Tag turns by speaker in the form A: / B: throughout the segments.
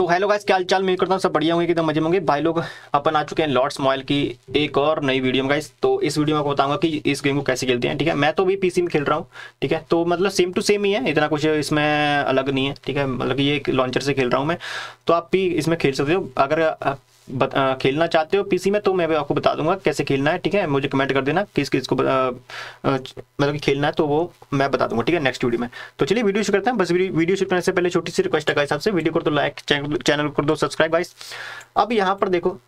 A: तो hello guys क्या चाल मेरे करता हूँ सब बढ़िया होंगे, एकदम मज़े होंगे। भाई लोग अपन आ चुके हैं लॉर्ड्स मोबाइल की एक और नई वीडियो में गाइस तो इस वीडियो में आपको बताऊँगा कि इस गेम को कैसे खेलते हैं, ठीक है? मैं तो भी पीसी में खेल रहा हूँ, ठीक है? तो मतलब सेम टू सेम ही है, इतना कुछ इसमें अलग नहीं है, ठीक है? मतलब ये एक लॉन्चर से खेल रहा हूँ मैं। तो आप भी इसमें खेल सकते हो। अगर खेलना चाहते हो पीसी में तो मैं भी आपको बता दूँगा कैसे खेलना है, ठीक है? मुझे कमेंट कर देना किस किस को मतलब कि खेलना है तो वो मैं बता दूँगा, ठीक है? नेक्स्ट वीडियो में। तो चलिए वीडियो शुरू करते हैं। बस वीडियो शुरू करने से पहले छोटी सी रिक्वेस्ट है हिसाब से वीडियो कर दो लाइक चैनल कर दो सब्सक्राइब गाइस अब यहाँ पर देखो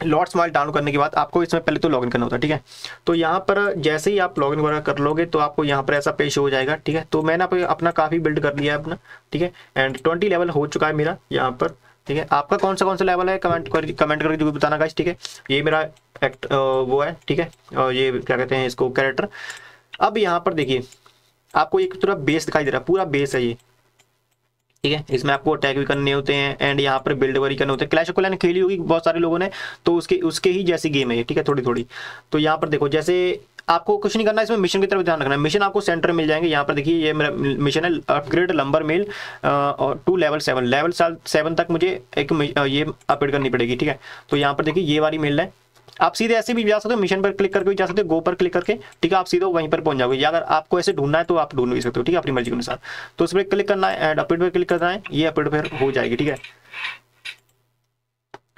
A: लॉर्ड स्माइल डाउनलोड करने के बाद आपको इसमें पहले तो लॉगिन करना होता है, ठीक है? तो यहाँ पर जैसे ही आप लॉगिन वगैरह कर लोगे तो आपको यहाँ पर ऐसा पेश हो जाएगा, ठीक है? तो मैंने अपना काफ़ी बिल्ड कर लिया है अपना, ठीक है? एंड ट्वेंटी लेवल हो चुका है मेरा यहाँ पर। ठीक है? आपका कौन सा कौन सा लेवल है? कमेंट कर कमेंट करके जो बताना गाइस ठीक है? ये मेरा एक्ट वो है, ठीक है? और ये क्या कहते हैं इसको कैरेक्टर अब यहाँ पर देखिए, आपको एक पूरा बेस दिखाई दे रहा है, पूरा बेस है ये। ठीक है? इसमें आपको अटैक भी करने होते हैं एंड यहाँ पर बिल्ड वरी करने होते हैं। क्लैश ऑफ़ क्लैन खेली होगी बहुत सारे लोगों ने तो उसके उसके ही जैसी गेम है ठीक है? थोड़ी थोड़ी तो यहाँ पर देखो, जैसे आपको कुछ नहीं करना, इसमें मिशन की तरफ़ ध्यान रखना है। मिशन आपको सेंटर मिल जाएँगे। यहाँ पर देखिए, ये मेरा मिशन है अपग्रेड लंबर मेल और to level seven level seven तक मुझे एक ये अपग्रेड करनी पड़ेगी, ठीक है? तो यहाँ पर देखिए, ये वाली मेल है। आप सीधे ऐसे भी जा सकते हो मिशन पर क्लिक करके जा सकते हो गो पर क्लिक करके, ठीक है? आप सीधे वहीं पर पहुँच जाओगे। या अगर आपको ऐसे ढूंढना है तो आप ढूंढ भी सकते हो, ठीक है? अपनी मर्ज़ी के अनुसार। तो उस पर क्लिक करना है एंड अपडेट पर क्लिक करना है, ये अपडेट पर हो जाएगी, ठीक है?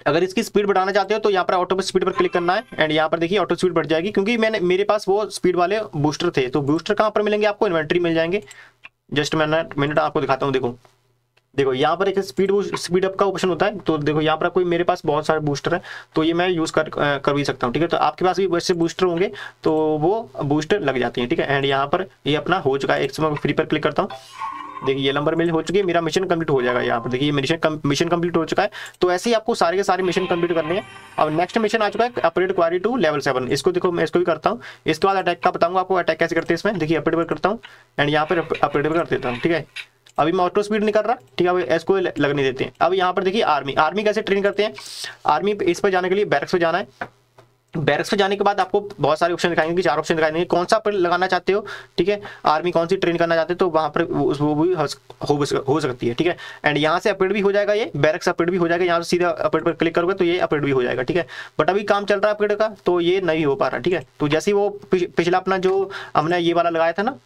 A: अगर इसकी स्पीड बढ़ाना चाहते हो तो यहाँ पर ऑटो पर स्पीड पर क्लिक करना है। एंड यहाँ पर देखिए ऑटो स्पीड बढ़ जाएगी क्योंकि मैंने, मेरे पास वो स्पीड वाले बूस्टर थे। तो बूस्टर कहाँ पर मिलेंगे आपको? इन्वेंट्री मिल जाएँगे। जस्ट मैं मिनट आपको दिखाता हूँ, देखो। देखो, यहाँ पर एक स्पीड स्पीड अप का ऑप्शन होता है। तो देखो, यहाँ पर कोई मेरे पास बहुत सारे बूस्टर है। तो ये मैं यूज़ कर कर भी सकता हूँ, ठीक है? तो आपके पास भी वैसे बूस्टर होंगे तो वो बूस्टर लग जाती हैं, ठीक है? एंड यहाँ पर ये अपना हो चुका है। एक समय फ्री पर क्लिक करता हूँ। देखिए, ये नंबर मेल हो चुकी है, मेरा मिशन कंप्लीट हो जाएगा यहाँ पर। देखिए मिशन मिशन कंप्लीट हो चुका है। तो ऐसे ही आपको सारे के सारे मिशन कंप्लीट करने हैं। अब नेक्स्ट मिशन आ चुका है update query two level seven इसको देखो, मैं इसको भी करता हूँ। इसके बाद अटैक का बताऊँगा आपको अटैक कैसे करते हैं इसमें। देखिए अपडेट करता हूँ एंड यहाँ पर अपडेट कर देता हूँ, ठीक है? अभी मैं ऑटो स्पीड नहीं कर रहा, ठीक है? इसको लगने देते हैं। अब यहाँ पर देखिए आर्मी आर्मी कैसे ट्रेन करते हैं? आर्मी इस पर जाने के लिए बैरक्स पर जाना है। बैरक्स पे जाने के बाद आपको बहुत सारे ऑप्शन दिखाएँगे कि चार ऑप्शन दिखाई देंगे। कौन सा पर लगाना चाहते हो ठीक है? आर्मी कौन सी ट्रेन करना चाहते हो तो वहाँ पर वो भी हो, हो सकती है ठीक है? एंड यहाँ से अपडेट भी हो जाएगा ये बैरक्स अपडेट भी हो जाएगा। यहाँ से सीधा अपडेट पर क्लिक करोगे तो ये अपडेट भी हो जाएगा ठीक है? बट अभी काम चल रहा है अपडेट का तो ये नहीं हो पा रहा ठीक है? तो जैसे वो पिछला अपना जो हमने ये वाला लगाया था ना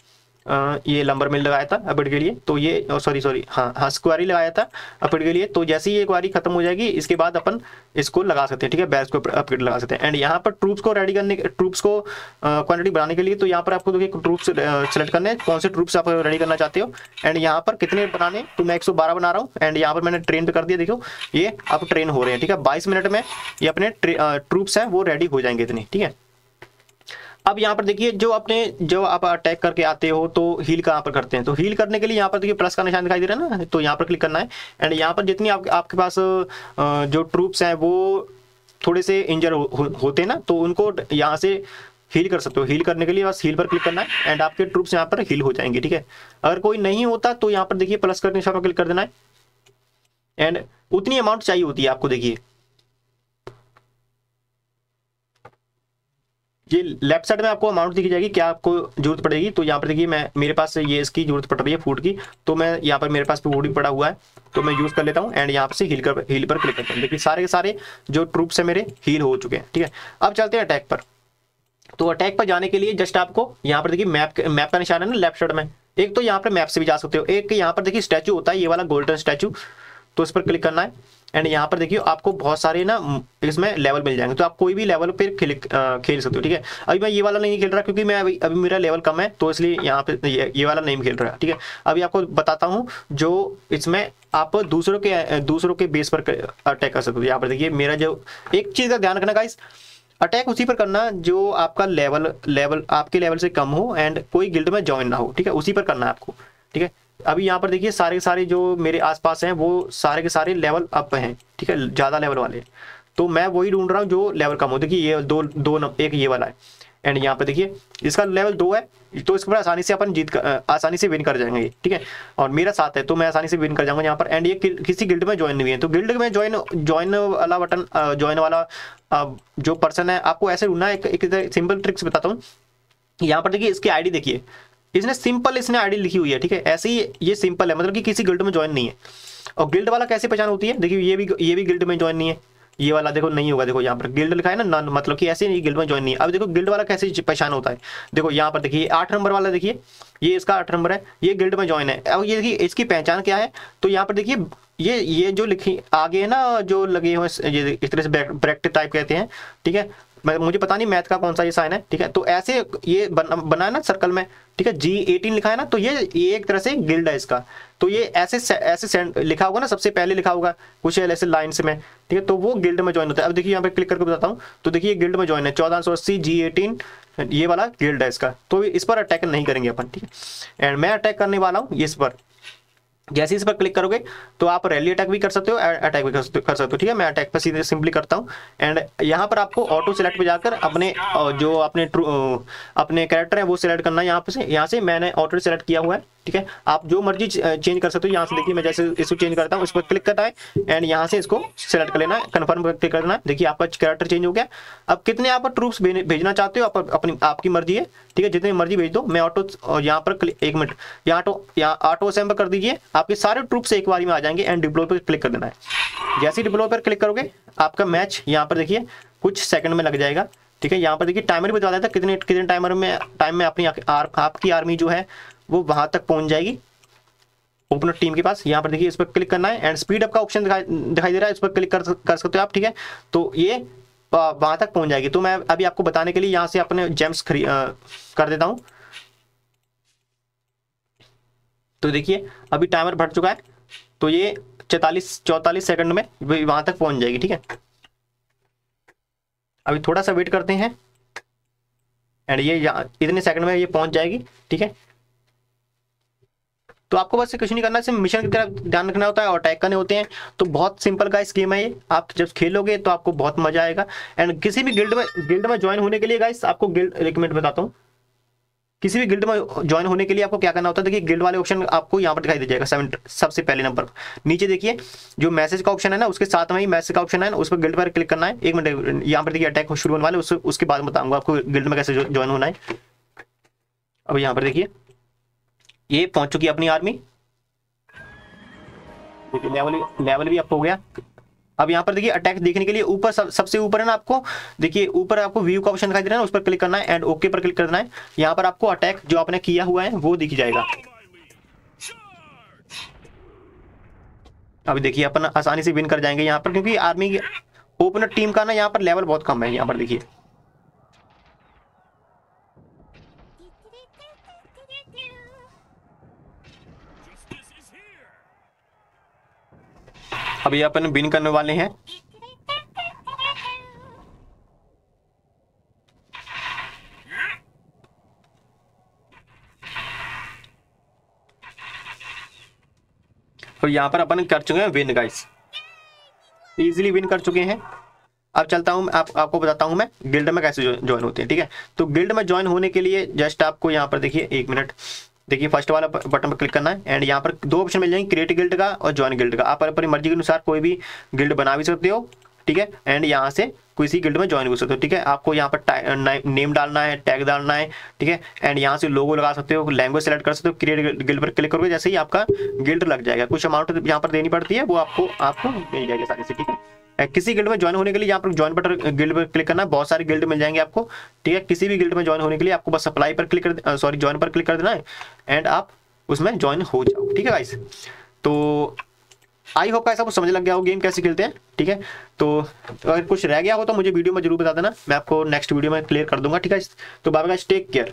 A: ये लंबर मिल लगाया था अपडेट के लिए। तो ये सॉरी सॉरी हाँ हाँ स्क्वारी लगाया था अपडेट के लिए। तो जैसे ही ये क्वारी खत्म हो जाएगी, इसके बाद अपन इसको लगा सकते हैं, ठीक है? बैच को अपडेट लगा सकते हैं। एंड यहाँ पर ट्रूप्स को रेडी करने ट्रूप्स को क्वान्टिटी बढ़ाने के लिए तो यहाँ पर आपको देखिए ट्रूप्स सेलेक्ट करने कौन से ट्रूप्स आप रेडी करना चाहते हो? एंड यहाँ पर कितने बनाने तो मैं एक सौ बारह बना रहा हूँ। एंड यहाँ पर मैंने ट्रेन कर दिया, देखो, ये आप ट्रेन हो रहे हैं, ठीक है? बाईस मिनट में ये अपने ट्रूप्स हैं, वो रेडी हो जाएँगे इतनी, ठीक है? अब यहाँ पर देखिए जो अपने जो आप अटैक करके आते हो तो हील कहाँ पर करते हैं? तो हील करने के लिए यहाँ पर देखिए प्लस का निशान दिखाई दे रहा है ना? तो यहाँ पर क्लिक करना है। एंड यहाँ पर जितनी आप, आपके पास जो ट्रूप्स हैं वो थोड़े से इंजर हो, हो, होते हैं ना? तो उनको यहाँ से हील कर सकते हो। हील करने के लिए बस हील पर क्लिक करना है। एंड आपके ट्रूप्स यहाँ पर हील हो जाएँगे ठीक है? अगर कोई नहीं होता तो यहाँ पर देखिए प्लस करने निशान पर क्लिक कर देना है। एंड उतनी अमाउंट चाहिए होती है आपको देखिए। ये लेफ़्ट साइड में आपको अमाउंट दिखी जाएगी, क्या आपको ज़रूरत पड़ेगी? तो यहाँ पर देखिए, मैं, मेरे पास ये इसकी ज़रूरत पड़ रही है फ़ूड की। तो मैं यहाँ पर, मेरे पास फ़ूड भी पड़ा हुआ है तो मैं यूज़ कर लेता हूँ एंड यहाँ से हील कर हील पर क्लिक करता हूँ। देखिए, सारे के सारे जो ट्रूप्स है मेरे हील हो चुके हैं, ठीक है? अब चलते हैं अटैक पर। तो अटैक पर जाने के लिए जस्ट आपको यहाँ पर देखिए मैप मैप का निशान है ना लेफ़्ट साइड में। एक तो यहाँ पर मैप से भी जा सकते हो। एक यहाँ पर देखिए स्टैचू होता है, ये वाला गोल्डन स्टैचू तो इस पर क्लिक करना है। एंड यहाँ पर देखिए आपको बहुत सारे ना इसमें लेवल मिल जाएँगे। तो आप कोई भी लेवल पर खेल खेल सकते हो ठीक है? अभी मैं ये वाला नहीं खेल रहा क्योंकि मैं अभी अभी मेरा लेवल कम है तो इसलिए यहाँ पे ये, वाला नहीं खेल रहा ठीक है? अभी आपको बताता हूँ जो इसमें आप दूसरों के दूसरों के बेस पर अटैक कर सकते हो। यहाँ पर देखिए मेरा जो एक चीज़ का ध्यान रखना गाइस अटैक उसी पर करना जो आपका लेवल लेवल आपके लेवल से कम हो एंड कोई गिल्ड में ज्वाइन ना हो ठीक है? उसी पर करना है आपको ठीक है? अभी यहाँ पर देखिए सारे सारे जो मेरे आसपास हैं वो सारे के सारे लेवल अप हैं ठीक है? ज़्यादा लेवल वाले। तो मैं वही ढूंढ रहा हूँ जो लेवल कम हो। देखिए ये दो दो एक ये वाला है। एंड यहाँ पे देखिए इसका लेवल दो है तो इसके ऊपर आसानी से अपन जीत कर, आसानी से विन कर जाएँगे ठीक है? और मेरा साथ है तो मैं आसानी से विन कर जाऊँगा यहाँ पर। एंड ये किसी गिल्ड में ज्वाइन नहीं है। तो गिल्ड में ज्वाइन ज्वाइन वाला बटन ज्वाइन वाला जो पर्सन है आपको ऐसे ढूंढना है एक, एक सिंपल ट्रिक्स बताता हूँ। यहाँ पर देखिए इसकी आईडी देखिए। इसने सिंपल इसने आईडी लिखी हुई है, ठीक है? ऐसे ही ये सिंपल है मतलब कि किसी गिल्ड में ज्वाइन नहीं है। और गिल्ड वाला कैसे पहचान होती है? देखिए, ये भी ये भी गिल्ड में ज्वाइन नहीं है। ये वाला देखो, नहीं होगा, देखो, यहाँ पर गिल्ड लिखा है ना नन मतलब कि ऐसे नहीं गिल्ड में ज्वाइन नहीं है। अब देखो गिल्ड वाला कैसे पहचान होता है? देखो, यहाँ पर देखिए, आठ नंबर वाला देखिए, ये इसका आठ नंबर है, ये गिल्ड में ज्वाइन है। अब ये देखिए, इसकी पहचान क्या है? तो यहाँ पर देखिए, ये ये जो लिखी, आगे है ना, जो लगे हुए इस तरह से ब्रैकेट टाइप कहते हैं, ठीक है? मुझे पता नहीं मैथ का कौन सा ये साइन है ठीक है? तो ऐसे ये बन, है ना सर्कल में ठीक है? जी एटीन लिखा है ना तो ये एक तरह से गिल्ड है इसका। तो ये ऐसे ऐसे लिखा होगा ना सबसे पहले लिखा होगा कुछ ऐसे लाइन्स में ठीक है? तो वो गिल्ड में ज्वाइन होता है। अब देखिए यहाँ पे क्लिक करके बताता हूँ। तो देखिए गिल्ड में ज्वाइन है। चौदह सौ अस्सी जी एटीन ये वाला गिल्ड है इसका। तो इस पर अटैक नहीं करेंगे अपन ठीक है? एंड मैं अटैक करने वाला हूँ इस पर। जैसे इस पर क्लिक करोगे तो आप रैली अटैक भी कर सकते हो अटैक भी कर सकते हो, ठीक है? मैं अटैक पर सीधे सिंपली करता हूँ। एंड यहाँ पर आपको ऑटो सिलेक्ट पे जाकर अपने जो अपने अपने कैरेक्टर है, वो सिलेक्ट करना है यहाँ पे से। यहाँ से मैंने ऑटो सिलेक्ट किया हुआ है। ठीक है? आप जो मर्ज़ी चेंज कर सकते हो। यहाँ से देखिए, मैं जैसे इसको चेंज करता हूँ इस पर क्लिक करता है एंड यहाँ से इसको सेलेक्ट कर लेना है कन्फर्म करना है देखिए, आपका कैरेक्टर चेंज हो गया। अब कितने आप ट्रूप्स भेजना चाहते हो? आप, अपनी, आपकी मर्ज़ी है, ठीक है? जितनी मर्ज़ी भेज दो। मैं ऑटो यहाँ पर एक मिनट यहाँ ऑटो यहाँ ऑटो असेंबल कर दीजिए। आपके सारे ट्रूप्स एक बारी में आ जाएँगे एंड डिप्लो पर क्लिक कर देना है। जैसे ही डिप्लो पर क्लिक करोगे, आपका मैच यहाँ पर देखिए, कुछ सेकंड में लग जाएगा। ठीक है यहाँ पर देखिए टाइमर भी बता देता है। कितने कितने टाइमर में टाइम में अपनी आर, आपकी आर्मी जो है वो वहाँ तक पहुँच जाएगी। ओपनर टीम के पास। यहाँ पर देखिए इस पर क्लिक करना है एंड स्पीड अप का ऑप्शन दिखाई दिखाई दे रहा है। इस पर क्लिक कर, कर सकते हो आप ठीक है? तो ये वहाँ तक पहुँच जाएगी। तो मैं अभी आपको बताने के लिए यहाँ से अपने जेम्स खरी कर देता हूँ। तो देखिए अभी टाइमर बढ़ चुका है। तो ये चौतालीस चौतालीस सेकंड में वहाँ तक पहुँच जाएगी ठीक है? अभी थोड़ा सा वेट करते हैं। एंड ये इतने सेकंड में ये पहुँच जाएगी, ठीक है? तो आपको बस कुछ नहीं करना, सिर्फ़ मिशन की तरफ़ ध्यान रखना होता है और अटैक करने होते हैं। तो बहुत सिंपल गाइस गेम है ये। आप जब खेलोगे तो आपको बहुत मज़ा आएगा। एंड किसी भी गिल्ड में गिल्ड में ज्वाइन होने के लिए गाइस आपको गिल्ड रिकमेंड बताता हूँ। किसी भी गिल्ड में ज्वाइन होने के लिए आपको क्या करना होता है? देखिए गिल्ड वाले ऑप्शन आपको यहाँ पर दिखाई दे जाएगा सेवन सबसे पहले नंबर नीचे देखिए जो मैसेज का ऑप्शन है ना उसके साथ में ही मैसेज का ऑप्शन है ना उस पर गिल्ड पर क्लिक करना है। एक मिनट यहाँ पर देखिए अटैक शुरू होने वाले उस, उसके बाद बताऊँगा आपको गिल्ड में कैसे ज्वाइन होना है। अब यहाँ पर देखिए ये पहुँच चुकी है अपनी आर्मी लेवल लेवल भी अप हो गया। अब यहाँ पर देखिए अटैक देखने के लिए ऊपर सब, सबसे ऊपर है ना आपको देखिए ऊपर आपको व्यू का ऑप्शन दिखाई दे रहा है उस पर क्लिक करना है एंड ओके पर क्लिक करना है। यहाँ पर आपको अटैक जो आपने किया हुआ है वो दिख जाएगा। अभी देखिए अपन आसानी से विन कर जाएँगे यहाँ पर क्योंकि आर्मी ओपनर टीम का ना यहाँ पर लेवल बहुत कम है यहाँ पर देखिए। अभी अपन बिन करने वाले हैं। और यहाँ पर अपन कर चुके हैं विन गाइस इजीली विन कर चुके हैं। अब चलता हूँ, आप, आपको बताता हूँ मैं गिल्ड में कैसे ज्वाइन होते हैं, ठीक है? तो गिल्ड में ज्वाइन होने के लिए जस्ट आपको यहाँ पर देखिए, एक मिनट देखिए फ़र्स्ट वाला बटन पर क्लिक करना है एंड यहाँ पर दो ऑप्शन मिल जाएँगे क्रिएट गिल्ड का और ज्वाइन गिल्ड का। आप अपनी मर्ज़ी के अनुसार कोई भी गिल्ड बना भी सकते हो, ठीक है? एंड यहाँ से किसी गिल्ड में ज्वाइन कर सकते हो, ठीक है? आपको यहाँ पर नेम डालना है टैग डालना है, ठीक है? एंड यहाँ से लोगो लगा सकते हो लैंग्वेज सेलेक्ट कर सकते हो क्रिएट गिल्ड पर क्लिक करोगे, जैसे ही आपका गिल्ड लग जाएगा। कुछ अमाउंट यहाँ पर देनी पड़ती है, वो आपको आपको मिल जाएगी सारी से ठीक है? किसी गिल्ड में ज्वाइन होने के लिए यहाँ पर ज्वाइन बटन गिल्ड पर क्लिक करना। है बहुत सारे गिल्ड मिल जाएँगे आपको, ठीक है? किसी भी गिल्ड में ज्वाइन होने के लिए आपको बस सप्लाई पर क्लिक कर सॉरी ज्वाइन पर क्लिक कर देना है एंड आप उसमें ज्वाइन हो जाओ, ठीक है गाइस तो आई होप ऐसा कुछ समझ लग गया हो गेम कैसे खेलते हैं, ठीक है? तो अगर कुछ रह गया हो तो मुझे वीडियो में ज़रूर बता देना, मैं आपको नेक्स्ट वीडियो में क्लियर कर दूँगा, ठीक है तो बाबा गाइस टेक केयर